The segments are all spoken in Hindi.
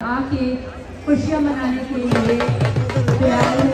आके खुशियाँ मनाने के लिए तैयार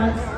atrás.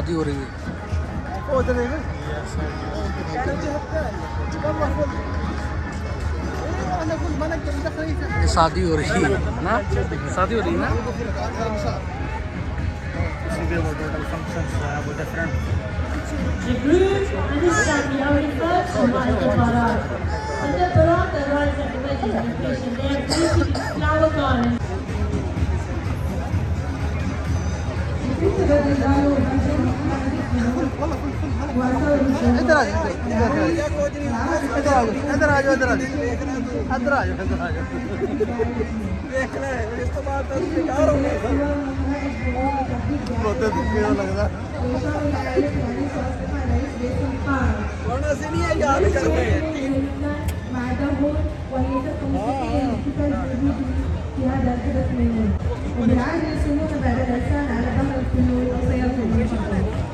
शादी हो रही है। ये शादी हो रही है, ना? शादी हो रही है ना? Groom ਇੱਧਰ ਆ ਜਾ ਇੱਧਰ ਆ ਜਾ ਇੱਧਰ ਆ ਜਾ ਇੱਧਰ ਆ ਜਾ ਇੱਧਰ ਆ ਜਾ ਇੱਧਰ ਆ ਜਾ ਦੇਖ ਲੈ, ਇਸ ਤੋਂ ਬਾਅਦ ਤਾਂ ਬੇਕਾਰ ਹੋ ਗਏ। ਰੋਤੇ ਦੁੱਖੇ ਦਾ ਲੱਗਦਾ। ਹੁਣ ਅਸੀਂ ਨਹੀਂ ਯਾਦ ਕਰਦੇ। ਮੈਡਮ ਹੋ। ਵਾਲੀ ਤਾਂ ਤੁਸੀਂ देख ले इस तो बात तो बेकार हो गई रोते दुखे लगता कौन से नहीं है याद कर रहे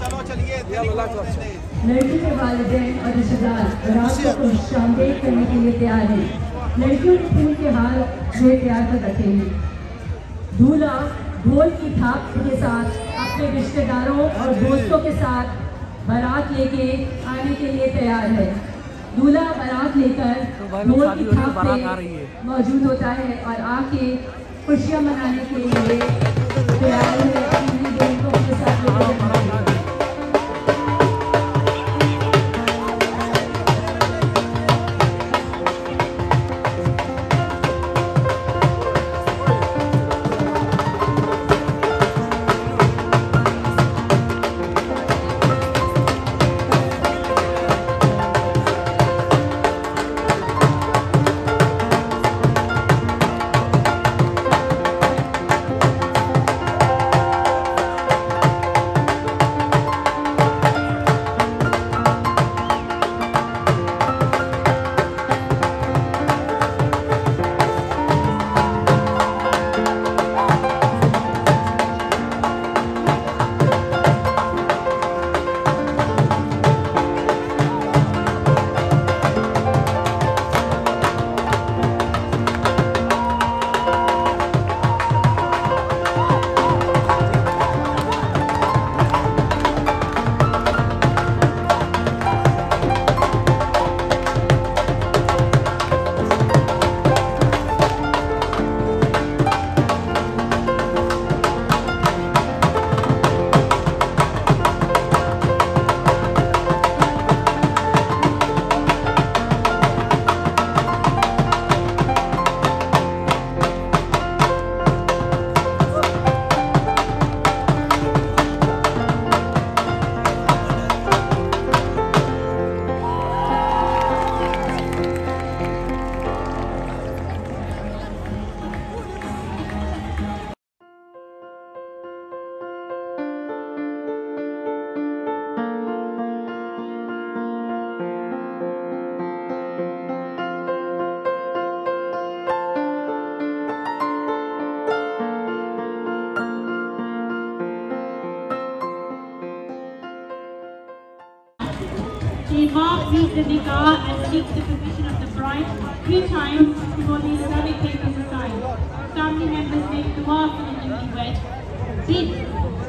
चलो चलिए लड़की के वालिदैन और रिश्तेदार रात को खुश शामदेह करने के लिए तैयार हैं लड़कियों ने फूल के हार वे तैयार कर रखे हैं दूल्हा ढोल की थाप के साथ अपने रिश्तेदारों और दोस्तों के साथ बारात लेके आने के लिए तैयार है। दूल्हा बारात लेकर तो ढोल शादी की हो है, थाप पे मौजूद होता है और आके खुशियाँ मनाने के लिए तैयार है। अपनी बहन को अपने साथ the nikah and seeks the permission of the bride three times before the Islamic paper is signed. Family members make dua for the newlywed. Then,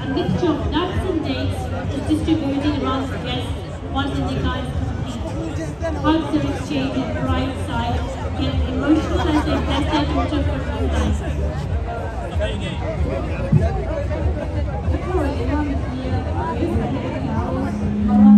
a mixture of nuts and dates, is distributed amongst guests once the nikah is complete. Hugs are exchanged in the bride's side, get emotional as they bless their daughter for her life. According to the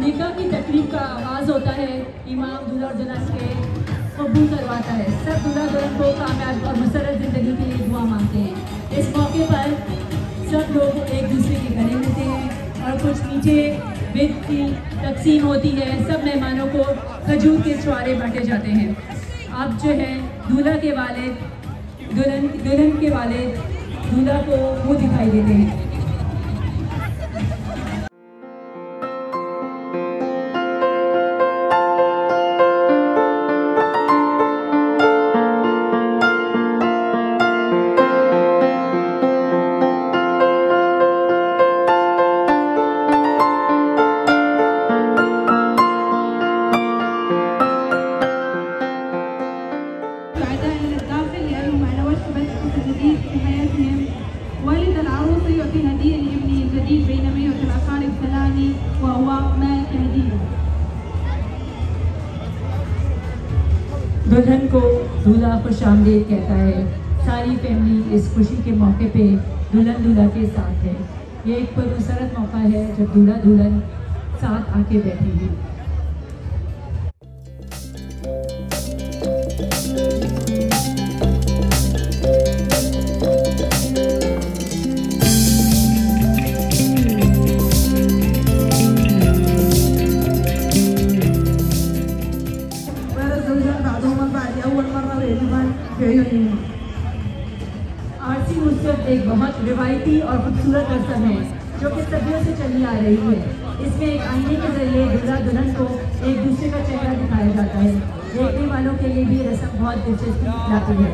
निकाह की तकरीब का आगाज होता है इमाम दूल्हा और दुल्हन के कबूल करवाता है सब दूल्हा दुल्हन को कामयाब और मुसरत ज़िंदगी के लिए दुआ मांगते हैं इस मौके पर सब लोग एक दूसरे के गले मिलते हैं और कुछ मीठे विद की तकसीम होती है। सब मेहमानों को खजूर के चुहारे बांटे जाते हैं। अब जो है, दूल्हा के वाले, दुल्हन दुल्हन के वाले दूल्हा को वो दिखाई देते हैं। आमदेद कहता है, सारी फैमिली इस खुशी के मौके पे दुल्हन दूल्हा के साथ है। ये एक पुरसरत मौका है जब दूल्हा दुल्हन साथ आके बैठेंगे। आरसी उत्सव एक बहुत रिवायती और खूबसूरत रस्म है, जो कि सदियों से चली आ रही है। इसमें एक आईने के ज़रिए दूल्हा दुल्हन को एक दूसरे का चेहरा दिखाया जाता है। देखने वालों के लिए भी रस्म बहुत दिलचस्प लाती है।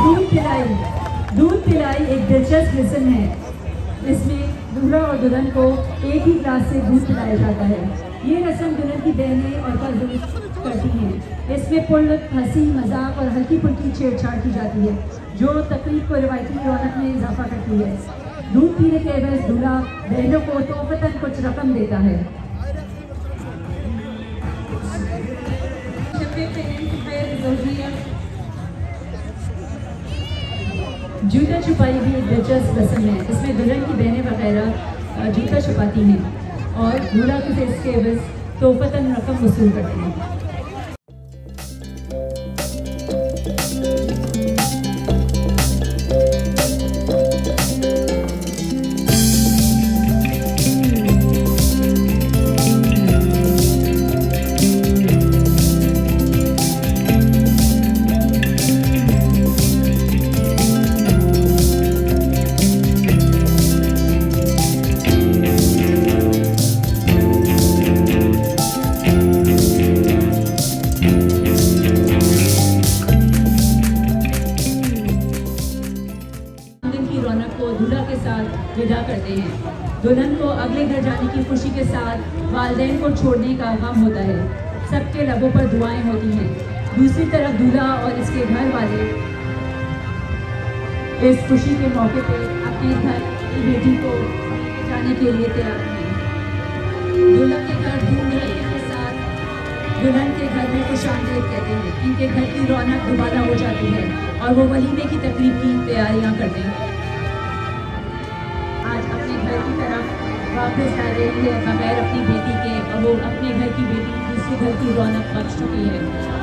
दूध पिलाई दूध पिलाई एक दिलचस्प रस्म है। इसमें दूल्हा और दुल्हन को एक ही ग्लास से दूध पिलाया जाता है। ये रस्म दुल्हन की बहनें और फजल करती हैं। इसमें पुल, हँसी, मज़ाक और हल्की पुल्की छेड़छाड़ की जाती है, जो तकलीफ़ को रिवायती रौनक में इजाफा करती है। दूध पीने के एवज दूल्हा बहनों को तोहफतन कुछ रकम देता है। Hoje em dia जूता छुपाई भी एक दिलचस्प रस्म है। इसमें दुल्हन की बहनें वगैरह जूता छुपाती हैं और दूल्हा से इसके बस तोहफतन रकम वसूल करते हैं। को अगले घर जाने की खुशी के साथ वालदेन को छोड़ने का गम होता है। सबके लबों पर दुआएँ होती हैं। दूसरी तरफ़ दूल्हा और इसके घर वाले इस खुशी के मौके पे अपने घर की बेटी को जाने के लिए तैयार हैं। दुल्हन के घर धूम के साथ दुल्हन के घर में खुश आमदेद कहते हैं। इनके घर की रौनक दोबारा हो जाती है और वो वलीमे की तकरीब की तैयारियाँ करते हैं। आज अपने घर की तरफ़ वापस आ रही है बगैर अपनी बेटी के, वो अपने घर की बेटी दूसरे घर की रौनक बख्श चुकी है।